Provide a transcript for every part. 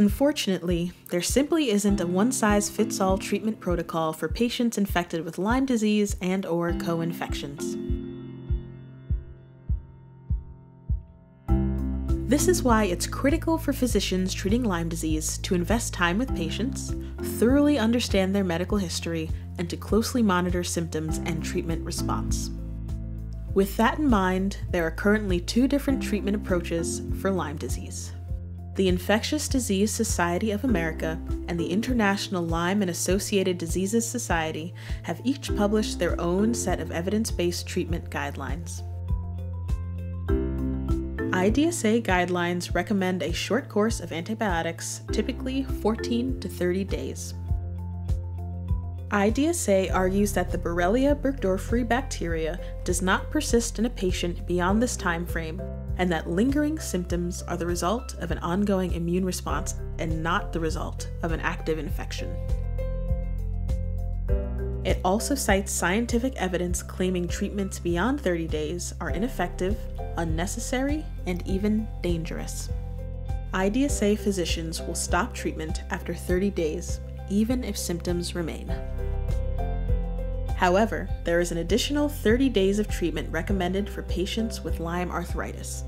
Unfortunately, there simply isn't a one-size-fits-all treatment protocol for patients infected with Lyme disease and or co-infections. This is why it's critical for physicians treating Lyme disease to invest time with patients, thoroughly understand their medical history, and to closely monitor symptoms and treatment response. With that in mind, there are currently two different treatment approaches for Lyme disease. The Infectious Disease Society of America and the International Lyme and Associated Diseases Society have each published their own set of evidence based treatment guidelines. IDSA guidelines recommend a short course of antibiotics, typically 14 to 30 days. IDSA argues that the Borrelia burgdorferi bacteria does not persist in a patient beyond this time frame, and that lingering symptoms are the result of an ongoing immune response and not the result of an active infection. It also cites scientific evidence claiming treatments beyond 30 days are ineffective, unnecessary, and even dangerous. IDSA physicians will stop treatment after 30 days, even if symptoms remain. However, there is an additional 30 days of treatment recommended for patients with Lyme arthritis.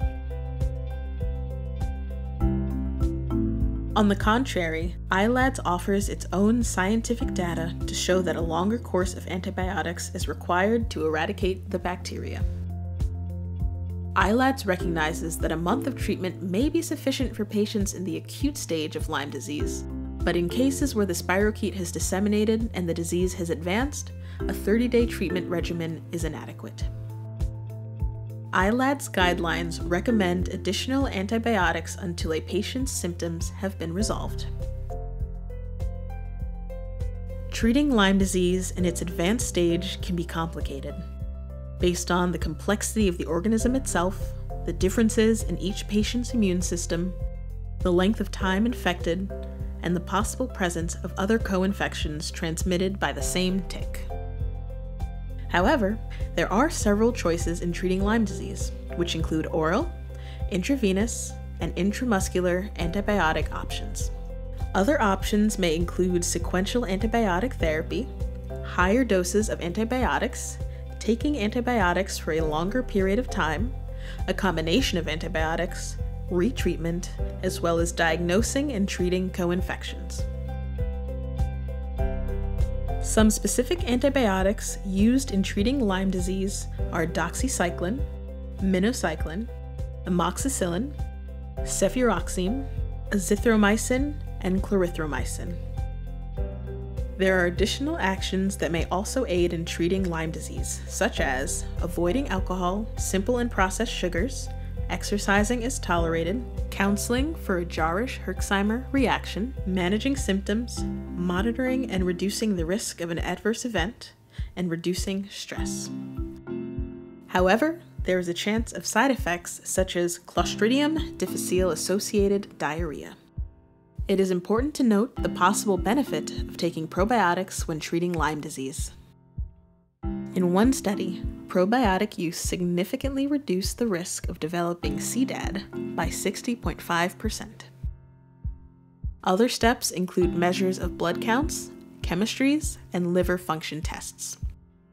On the contrary, ILADS offers its own scientific data to show that a longer course of antibiotics is required to eradicate the bacteria. ILADS recognizes that a month of treatment may be sufficient for patients in the acute stage of Lyme disease, but in cases where the spirochete has disseminated and the disease has advanced, a 30 day treatment regimen is inadequate. ILADS guidelines recommend additional antibiotics until a patient's symptoms have been resolved. Treating Lyme disease in its advanced stage can be complicated. Based on the complexity of the organism itself, the differences in each patient's immune system, the length of time infected, and the possible presence of other co infections transmitted by the same tick. However, there are several choices in treating Lyme disease, which include oral, intravenous, and intramuscular antibiotic options. Other options may include sequential antibiotic therapy, higher doses of antibiotics, taking antibiotics for a longer period of time, a combination of antibiotics, retreatment, as well as diagnosing and treating co infections. Some specific antibiotics used in treating Lyme disease are doxycycline, minocycline, amoxicillin, cefuroxime, azithromycin, and clarithromycin. There are additional actions that may also aid in treating Lyme disease, such as avoiding alcohol, simple and processed sugars, exercising is tolerated, counseling for a Jarisch Herxheimer reaction, managing symptoms, monitoring and reducing the risk of an adverse event, and reducing stress. However, there is a chance of side effects such as Clostridium difficile associated diarrhea. It is important to note the possible benefit of taking probiotics when treating Lyme disease. In one study, probiotic use significantly reduced the risk of developing CDAD by 60.5%. Other steps include measures of blood counts, chemistries, and liver function tests.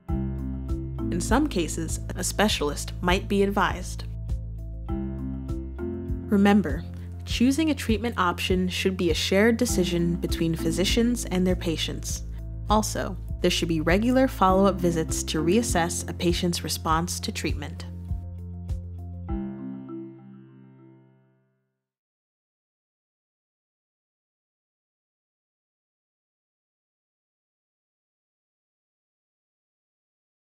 In some cases, a specialist might be advised. Remember, choosing a treatment option should be a shared decision between physicians and their patients. Also, there should be regular follow up visits to reassess a patient's response to treatment.